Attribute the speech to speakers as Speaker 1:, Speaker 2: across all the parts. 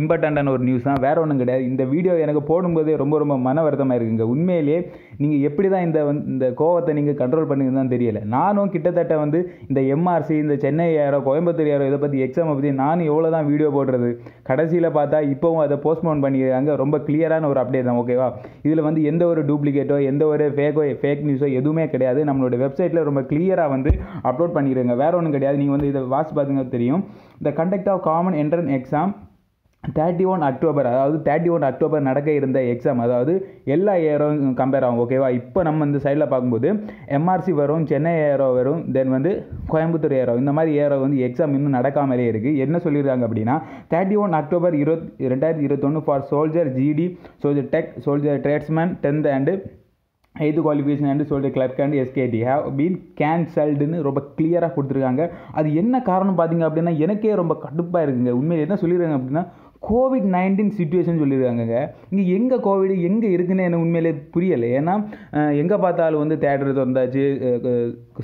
Speaker 1: இம்பார்ட்டண்ட்டான ஒரு நியூஸ் தான். வேற ஒன்றும் கிடையாது. இந்த வீடியோ எனக்கு போடும்போதே ரொம்ப ரொம்ப மன வருத்தமாக இருக்குங்க. உண்மையிலேயே நீங்கள் எப்படி தான் இந்த இந்த கோவத்தை நீங்கள் கண்ட்ரோல் பண்ணுங்கன்னு தான் தெரியல. நானும் கிட்டத்தட்ட வந்து இந்த எம்ஆர்சி இந்த சென்னை யாரோ கோயம்புத்தூர் யாரோ இதை பற்றி எக்ஸாமை பற்றி நானும் எவ்வளோ தான் வீடியோ போடுறது. கடைசியில் பார்த்தா இப்போவும் அதை போஸ்ட்போன் பண்ணிக்கிறாங்க. ரொம்ப கிளியரான ஒரு அப்டேட் தான். ஓகேவா இதில் வந்து எந்த ஒரு டூப்ளிகேட்டோ எந்த ஒரு ஃபேக்கோ ஃபேக் நியூஸோ எதுவுமே கிடையாது. நம்மளோட வெப்சைட்டில் ரொம்ப கிளியராக வந்து அப்லோட் பண்ணிடுங்க. வேற ஒன்றும் கிடையாது. நீங்கள் வந்து இதை வாசி பார்த்துங்க தெரியும். The conduct of common entrance exam thirty one October அதாவது தேர்ட்டி ஒன் அக்டோபர் நடக்க இருந்த எக்ஸாம் அதாவது எல்லா ஏரோ கம்பேர் ஆகும் ஓகேவா இப்போ நம்ம இந்த சைடில் பார்க்கும்போது எம்ஆர்சி வரும் சென்னை ஏரோ வரும் தென் வந்து கோயம்புத்தூர் ஏரோ இந்த மாதிரி ஏரோ வந்து எக்ஸாம் இன்னும் நடக்காமலே இருக்குது என்ன சொல்லியிருக்காங்க அப்படின்னா தேர்ட்டி ஒன் அக்டோபர் இருபத் ரெண்டாயிரத்தி இருபத்தொன்று for soldier GD soldier tech soldier tradesman tenth and eighth qualification and சொல்லிட்டு clerk and SKT have been கேன்சல்டுன்னு ரொம்ப கிளியராக கொடுத்துருக்காங்க. அது என்ன காரணம் பார்த்தீங்க அப்படின்னா எனக்கே ரொம்ப கடுப்பாக இருக்குங்க. உண்மையில் என்ன சொல்லிடுறாங்க அப்படின்னா கோவிட் நைன்டீன் சுச்சுவேஷன் சொல்லியிருக்காங்கங்க இங்கே எங்கே கோவிட் எங்கே இருக்குன்னு எனக்கு உண்மையிலே புரியலை. ஏன்னா எங்கே பார்த்தாலும் வந்து தேட்டர் திறந்தாச்சு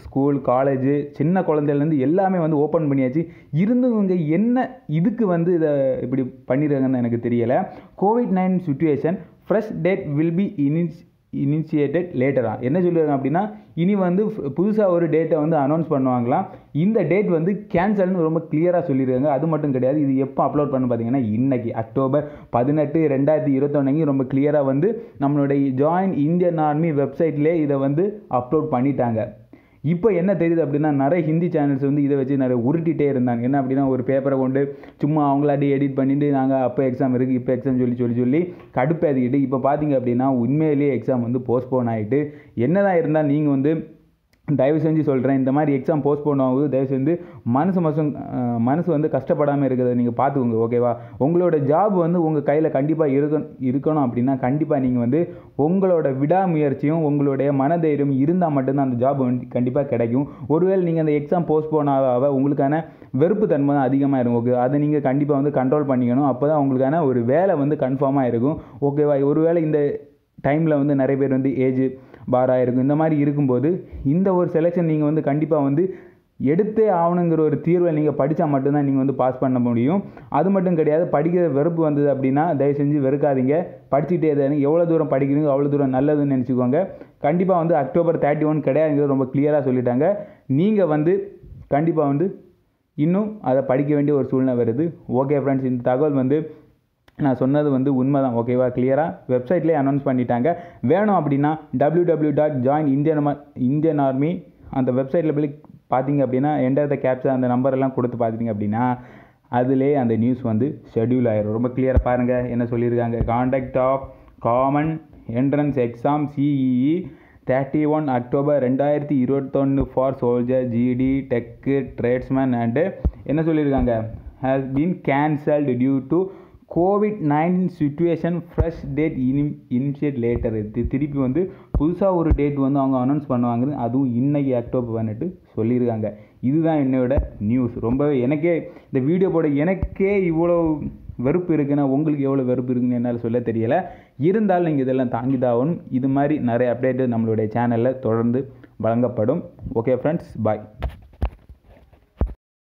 Speaker 1: ஸ்கூல் காலேஜு சின்ன குழந்தையிலேருந்து எல்லாமே வந்து ஓப்பன் பண்ணியாச்சு. இருந்தவங்க என்ன இதுக்கு வந்து இதை இப்படி பண்ணியிருக்காங்கன்னு எனக்கு தெரியலை. COVID nine situation fresh date will be இனிஷ் initiated லேட்டராக என்ன சொல்லியிருக்காங்க அப்படின்னா இனி வந்து புதுசாக ஒரு டேட்டை வந்து அனௌன்ஸ் பண்ணுவாங்களாம். இந்த டேட் வந்து கேன்சல்னு ரொம்ப கிளியராக சொல்லியிருக்காங்க அது மட்டும் கிடையாது இது எப்போ அப்லோட் பண்ண பார்த்தீங்கன்னா இன்றைக்கி அக்டோபர் பதினெட்டு ரெண்டாயிரத்தி இருபத்தொன்னைக்கு ரொம்ப கிளியராக வந்து நம்மளுடைய ஜாயின் இந்தியன் ஆர்மி வெப்சைட்லேயே இதை வந்து அப்லோட் பண்ணிட்டாங்க. இப்போ என்ன தெரியுது அப்படின்னா நிறைய ஹிந்தி சேனல்ஸ் வந்து இதை வச்சு நிறைய உருட்டிகிட்டே இருந்தாங்க. என்ன அப்படின்னா ஒரு பேப்பரை கொண்டு சும்மா அவங்களாட்டி எடிட் பண்ணிவிட்டு நாங்கள் அப்போ எக்ஸாம் இருக்குது இப்போ எக்ஸாம் சொல்லி சொல்லி சொல்லி கடுப்பேதிக்கிட்டு இப்போ பார்த்தீங்க அப்படின்னா உண்மையிலேயே எக்ஸாம் வந்து போஸ்ட்போன் ஆகிட்டு என்னதான் இருந்தால் நீங்கள் வந்து தயவு செஞ்சு சொல்கிறேன் இந்த மாதிரி எக்ஸாம் போஸ்ட்போன் ஆகுது. தயவு செஞ்சு மனசு மசம் மனசு வந்து கஷ்டப்படாமல் இருக்கிறத நீங்கள் பார்த்துக்கோங்க ஓகேவா உங்களோட ஜாப் வந்து உங்கள் கையில் கண்டிப்பாக இருக்க இருக்கணும் அப்படின்னா கண்டிப்பாக நீங்கள் வந்து உங்களோட விடாமுயற்சியும் உங்களுடைய மனதைரியம் இருந்தால் மட்டும்தான் அந்த ஜாப் வந்து கண்டிப்பாக கிடைக்கும். ஒருவேளை நீங்கள் அந்த எக்ஸாம் போஸ்ட்போன் ஆக ஆக உங்களுக்கான வெறுப்பு தன்மை தான் அதிகமாக இருக்கும் ஓகே அதை நீங்கள் கண்டிப்பாக வந்து கண்ட்ரோல் பண்ணிக்கணும். அப்போ தான் உங்களுக்கான ஒரு வேலை வந்து கன்ஃபார்மாக இருக்கும் ஓகேவா ஒருவேளை இந்த டைமில் வந்து நிறைய பேர் வந்து ஏஜ் பாராக இருக்கும். இந்த மாதிரி இருக்கும்போது இந்த ஒரு செலெக்ஷன் நீங்கள் வந்து கண்டிப்பாக வந்து எடுத்தே ஆகணுங்கிற ஒரு தீர்வை நீங்கள் படித்தா மட்டும்தான் நீங்கள் வந்து பாஸ் பண்ண முடியும். அது மட்டும் கிடையாது படிக்கிற வெறுப்பு வந்தது அப்படின்னா தயவு செஞ்சு வெறுக்காதீங்க. படிச்சுட்டே தானே எவ்வளோ தூரம் படிக்கிறீங்க அவ்வளோ தூரம் நல்லதுன்னு நினச்சிக்கோங்க. கண்டிப்பாக வந்து அக்டோபர் தேர்ட்டி ஒன் கிடையாதுங்கிறது ரொம்ப கிளியராக சொல்லிட்டாங்க. நீங்கள் வந்து கண்டிப்பாக வந்து இன்னும் அதை படிக்க வேண்டிய ஒரு சூழ்நிலை வருது. ஓகே ஃப்ரெண்ட்ஸ் இந்த தகவல் வந்து நான் சொன்னது வந்து உண்மை தான் ஓகேவா கிளியராக வெப்சைட்லேயே அனௌன்ஸ் பண்ணிட்டாங்க. வேணும் அப்படின்னா W W dot join Indian Indian army அந்த வெப்சைட்டில் போய் பார்த்தீங்க அப்படின்னா என்டர் த கேப்சர் அந்த நம்பரெல்லாம் கொடுத்து பார்த்தீங்க அப்படின்னா அதிலே அந்த நியூஸ் வந்து ஷெட்யூல் ஆயிரும். ரொம்ப கிளியராக பாருங்கள் என்ன சொல்லியிருக்காங்க? Contact of common entrance exam CEE thirty one October ரெண்டாயிரத்தி இருபத்தொன்று for soldier GD tech tradesman and என்ன சொல்லியிருக்காங்க? Has been cancelled due to COVID nineteen situation fresh date இனி இனிஷியேட் லேட்டர் இது திருப்பி வந்து புதுசாக ஒரு டேட் வந்து அவங்க அனௌன்ஸ் பண்ணுவாங்கன்னு அதுவும் இன்னைக்கு அக்டோபர் பதினெட்டு சொல்லியிருக்காங்க. இதுதான் என்னோட நியூஸ் ரொம்பவே எனக்கே இந்த வீடியோ போட எனக்கே இவ்வளோ வெறுப்பு இருக்குன்னா உங்களுக்கு எவ்வளோ வெறுப்பு இருக்குன்னு என்னால் சொல்ல தெரியலை. இருந்தாலும் நீங்கள் இதெல்லாம் தாங்கி தாகணும் இது மாதிரி நிறைய அப்டேட்டு நம்மளுடைய சேனலில் தொடர்ந்து வழங்கப்படும். Okay friends bye